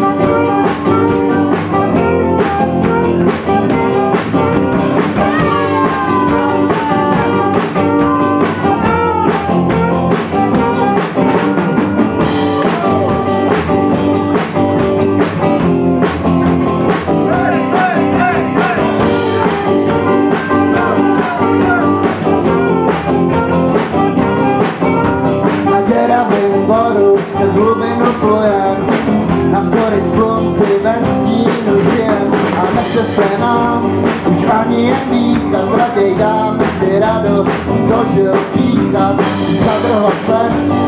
Música jen dýchat Raději dáme si radost dožil píchat Zadrhla se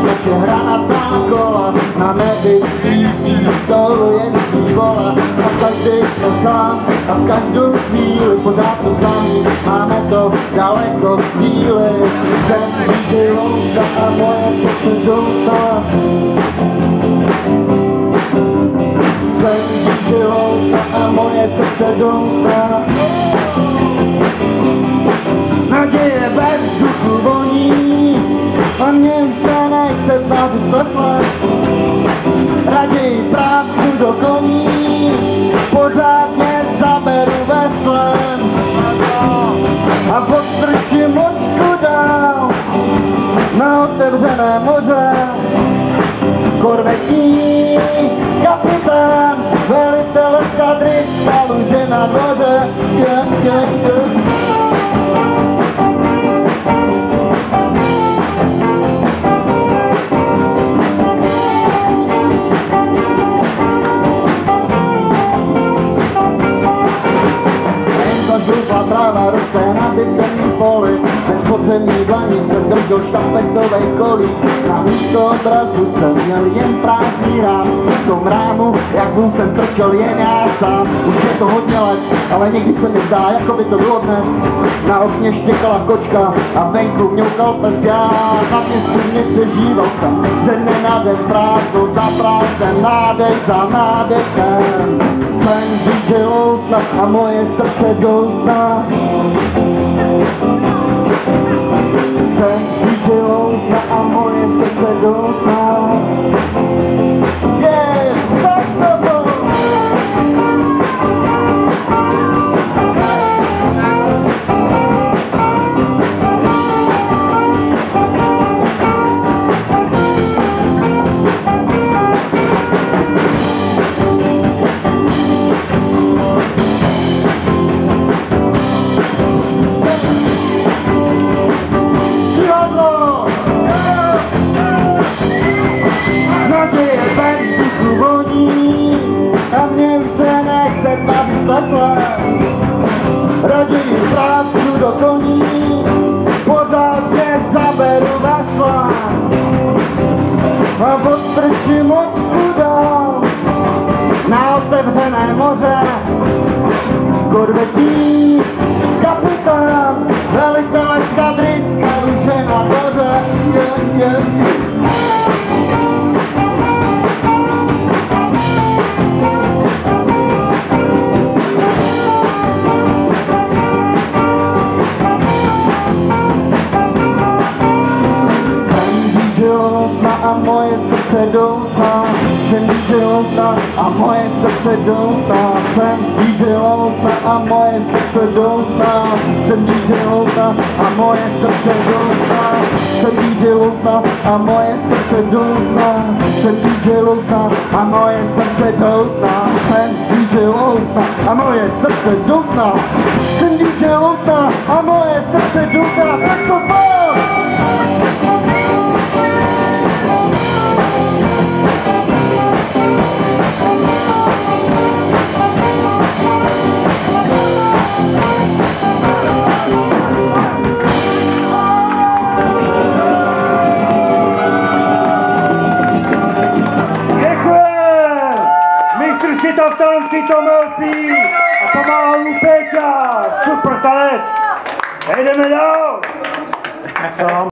naše hranatá kola Na nebi svítí solu jezdí vola. A každý jsme sám a v každou chvíli pořád to samý. Máme to daleko v cíli Jsem života a moje srdce doutá Jsem života a moje srdce doutá Naděje bez vzduchu voní. A mě už se nechce tvářit sklesle Raději prásknu do koní. Pořádně zaberu veslem. A podstrčím loďku dál Na otevřené moře. Korvetní kapitán Velitel eskadry Staluže na dvoře. Bytevním poli. Bez podzemní dlaní jsem držel štafetovej kolík Na místo obrazu jsem měl jen prázdný rám. V tom rámu, jak vůl jsem trčel jen já sám. Už je to hodně let, ale někdy se mi zdá, jako by to bylo dnes. Na okně štěkala kočka a venku mňoukal pes. Já na městě mě přežíval jsem. Ze dne na den prázdno za prázdnem Nádech za nádechem. Jsem DJ Loutna a moje srdce doutná jsem vidil a moje srdce dotá. Raději prácu do koní Pořádně zaberu vesla A podstrčím očku dál Na otevřené moře Korvetí doutá Jsem DJ Loutna a moje srdce doutá Jsem DJ Loutna a moje srdce doutá Jsem DJ Loutna a moje srdce doutá Jsem DJ Loutna a moje srdce doutá Jsem DJ Loutna a moje srdce doutá Jsem DJ Loutna a moje srdce doutá Jsem DJ Loutna a moje srdce doutá Saxofon! Děkuji! Константин Мелпи, а помала Лупетя, супер талец. Едеме дао!